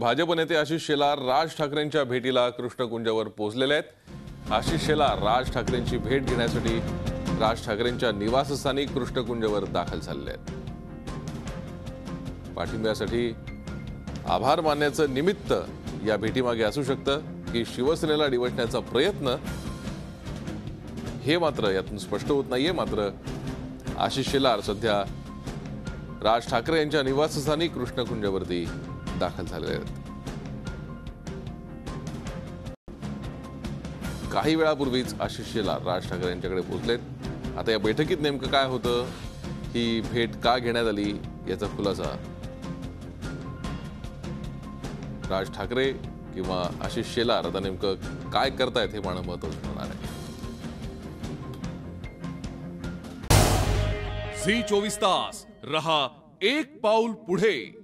भाजप नेते आशिष शेलार राज ठाकरेंच्या भेटीला कृष्णकुंजावर पोहोचलेले आहेत. आशिष शेलार राज ठाकरेंची भेट घेण्यासाठी राज ठाकरेंच्या निवासस्थानी कृष्णकुंजावर दाखल झालेले आहेत. पाठिंब्यासाठी आभार मानण्याचं निमित्त या भेटीमागे असू शकतं की शिवसेनेला डिवचण्याचा प्रयत्न हे मात्र यातून स्पष्ट होत नाहीये. मात्र आशिष शेलार सध्या राज ठाकरे यांच्या निवासस्थानी कृष्णकुंजावरती दाखल झालेले आहेत. काही वेळापूर्वीच आशिष शेलार राज ठाकरे यांच्याकडे पोहोचलेत. आता या बैठकीत नेमकं काय होतं? ही भेट का घेण्यात आली याचा खुलासा राज ठाकरे किंवा आशिष शेलार आता नेमकं काय करतायत हे पाहणं महत्वाचं होणार आहे. झी चोवीस तास रहा एक पाऊल पुढे.